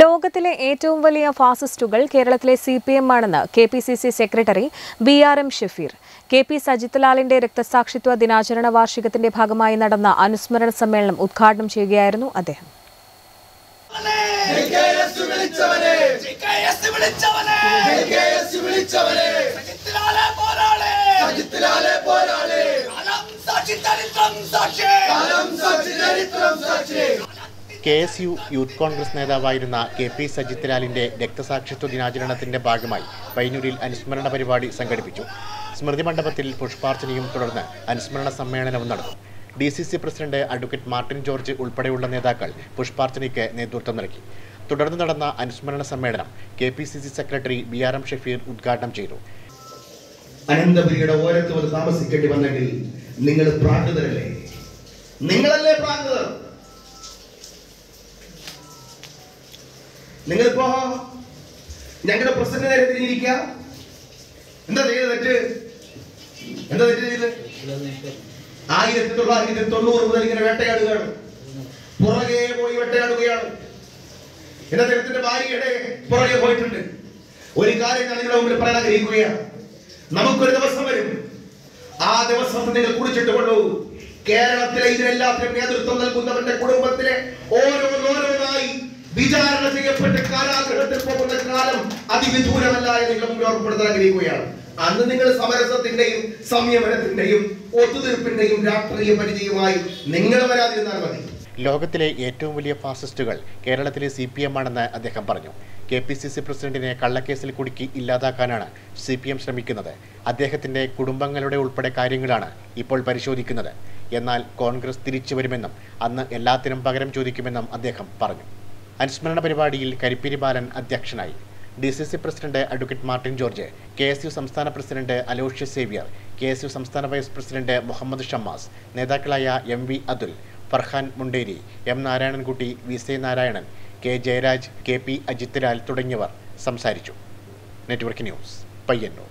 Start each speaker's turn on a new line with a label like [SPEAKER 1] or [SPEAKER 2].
[SPEAKER 1] ലോകത്തിലെ ഏറ്റവും വലിയ ഫാസിസ്റ്റുകൾ കേരളത്തിലെ സി പി എം ആണെന്ന് K P C C secretary B R M Shafeer. K P സജിത്ലാലിന്റെ രക്തസാക്ഷിത്വ ദിനാചരണ വാർഷികത്തിന്റെ ഭാഗമായി നടന്ന അനുസ്മരണ സമ്മേളനം ഉദ്ഘാടനം ചെയ്യുകയായിരുന്നു അദ്ദേഹം.
[SPEAKER 2] JKS
[SPEAKER 3] K S U youth congress നേതാവായിരുന്ന കെ പി സജിത് ലാലിന്റെ രക്തസാക്ഷിത്വ ദിനാചരണത്തിന്റെ ഭാഗമായി പയ്യന്നൂരിൽ അനുസ്മരണ പരിപാടി സംഘടിപ്പിച്ചു. സ്മൃതി മണ്ഡപത്തിൽ പുഷ്പാർച്ചനയും തുടർന്ന് അനുസ്മരണ സമ്മേളനവും നടന്നു. D C C president advocate Martin George ഉൾപ്പെടെയുള്ള നേതാക്കൾ പുഷ്പാർച്ചനയ്ക്ക് നേതൃത്വം നൽകി. തുടർന്ന് നടന്ന അനുസ്മരണ സമ്മേളനം K P C C secretary B R M Shafeer ഉദ്ഘാടനം ചെയ്തു.
[SPEAKER 4] ഓരത്ത് താമസിക്കേണ്ടി വന്നെങ്കിൽ നിങ്ങൾ നിങ്ങളല്ലേ പ്രാകൃതർ? നിങ്ങളിപ്പോ ഞങ്ങളുടെ പ്രസിഡന്റ് നേരെ തിരിഞ്ഞിരിക്കുക എന്താ ചെയ്ത് തെറ്റ്? എന്താ തെറ്റ് ചെയ്ത് ആയിരത്തി തൊള്ളായിരത്തി തൊണ്ണൂറ് മുതൽ ഇങ്ങനെ വേട്ടയാടുകയാണ്. പുറകെ പോയി വേട്ടയാടുകയാണ്. എന്റെ അദ്ദേഹത്തിന്റെ ഭാര്യയുടെ പുറകെ പോയിട്ടുണ്ട്. ഒരു കാര്യം ഞാൻ നിങ്ങളുടെ മുമ്പിൽ പറയാൻ ആഗ്രഹിക്കുകയാണ്. നമുക്കൊരു ദിവസം വരും. ആ ദിവസം നിങ്ങൾ കുറിച്ചിട്ട് കൊള്ളൂ കേരളത്തിലെ ഇതിനെല്ലാത്തിനും നേതൃത്വം നൽകുന്നവന്റെ കുടുംബത്തിലെ ഓരോന്നോരോന്നായി അതിവിദൂരമല്ല എന്ന് നിങ്ങൾ ഓർമ്മപ്പെടുത്താൻ ആഗ്രഹിക്കുകയാണ്. അന്ന് നിങ്ങൾ സമരസത്തിന്റെയും സംയമനത്തിന്റെയും ഒത്തുതീർപ്പിന്റെയും രാഷ്ട്രീയ പരിചയമായി നിങ്ങൾ വരാതിരുന്നാൽ മതി.
[SPEAKER 3] ലോകത്തിലെ ഏറ്റവും വലിയ ഫാസിസ്റ്റുകൾ കേരളത്തിലെ സി പി എം ആണെന്ന് അദ്ദേഹം പറഞ്ഞു. കെ പി സി സി പ്രസിഡന്റിനെ കള്ളക്കേസിൽ കുടുക്കി ഇല്ലാതാക്കാനാണ് സി പി എം ശ്രമിക്കുന്നത്. അദ്ദേഹത്തിന്റെ കുടുംബങ്ങളുടെ ഉൾപ്പെടെ കാര്യങ്ങളാണ് ഇപ്പോൾ പരിശോധിക്കുന്നത്. എന്നാൽ കോൺഗ്രസ് തിരിച്ചു വരുമെന്നും അന്ന് എല്ലാത്തിനും പകരം ചോദിക്കുമെന്നും അദ്ദേഹം പറഞ്ഞു. അനുസ്മരണ പരിപാടിയിൽ കരിപ്പിരി ബാലൻ അധ്യക്ഷനായി. D C C president advocate Martin George K S U സംസ്ഥാന president Aloshya Xavier K S U സംസ്ഥാന വൈസ് പ്രസിഡന്റ് മുഹമ്മദ് ഷമ്മാസ് നേതാക്കളായ M V Athul Farhan Munderi M Narayanankutty V C Narayanan K Jayaraj K P Ajith Lal തുടങ്ങിയവർ സംസാരിച്ചു. Network news Payyanur.